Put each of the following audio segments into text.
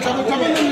Tamam tamam.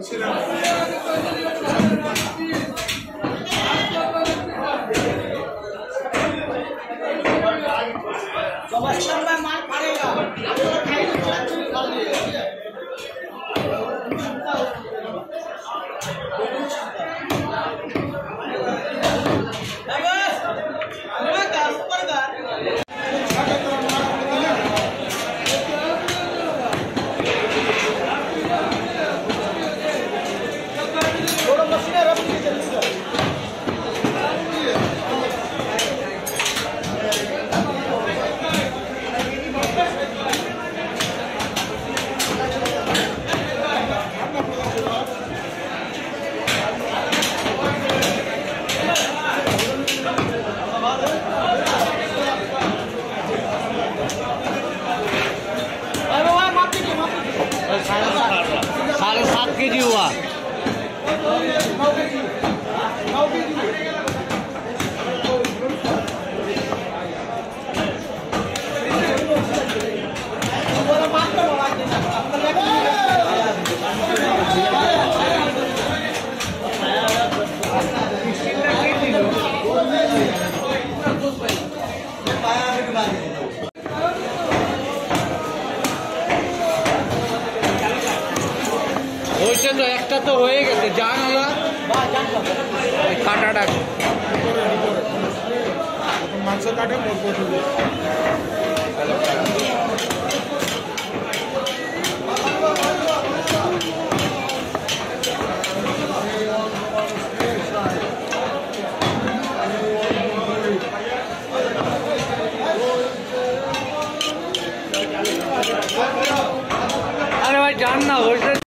Venga! KG ಹೂವು হয়েছে তো একটা তো হয়ে গেছে জানলা কাটাটা। মাংস কাটে আরে ভাই জান না হয়েছে।